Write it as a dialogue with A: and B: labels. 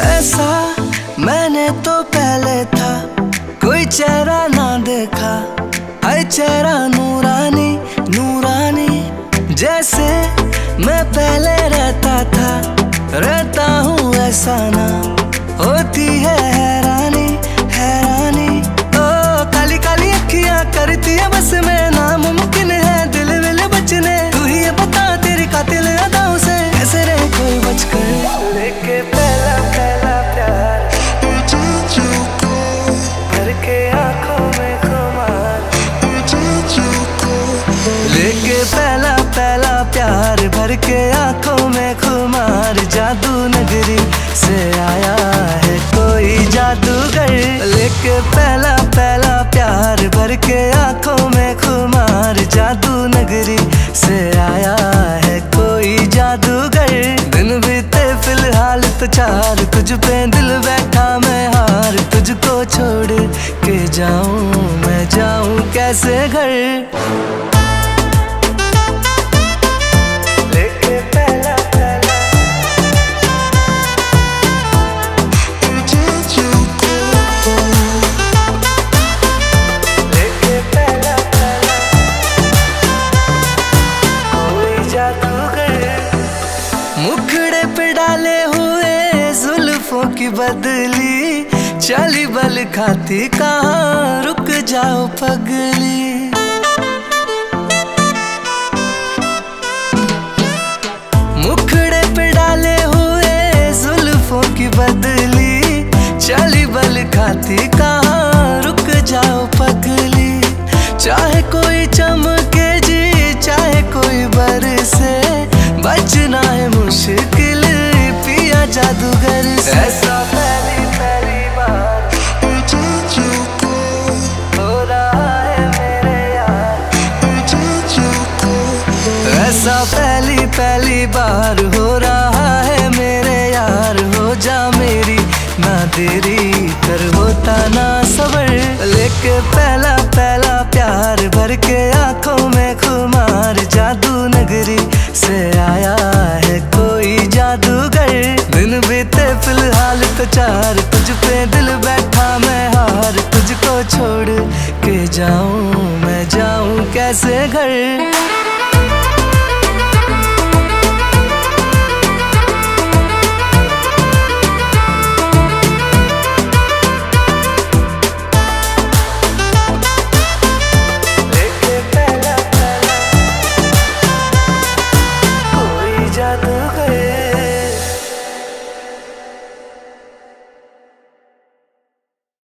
A: ऐसा मैंने तो पहले था। कोई चेहरा ना देखा। आई चेहरा नूरानी नूरानी। जैसे मैं पहले रहता था। रहता हूँ ऐसा ना। होती है हैरानी। लेके पहला पहला प्यार भर के आँखों में खुमार जादू नगरी से आया है कोई जादूगर। लेके पहला पहला प्यार भर के आँखों में खुमार जादू नगरी से आया है कोई जादूगर। दिन बीते फ़िलहाल तो चार तुझ पे दिल मुखड़े पे डाले हुए जुल्फों की बदली। चली बल खाती कहाँ? रुक जाओ पगली। मुखड़े पे डाले हुए जुल्फों की बदली। चली बल खाती कहाँ? ऐसा पहली पहली बार। हो रहा है मेरे यार। हो जा मेरी, ना देरी कर होता ना सबर। लेके पहला पहला प्यार भर के नगरी से आया है कोई जादूगर। दिन बीते फ़िलहाल तो चार, तुझ पे दिल बैठा मैं हार। तुझको छोड़ के जाऊँ, मैं जाऊँ कैसे घर? पहला पहला कोई जादूगर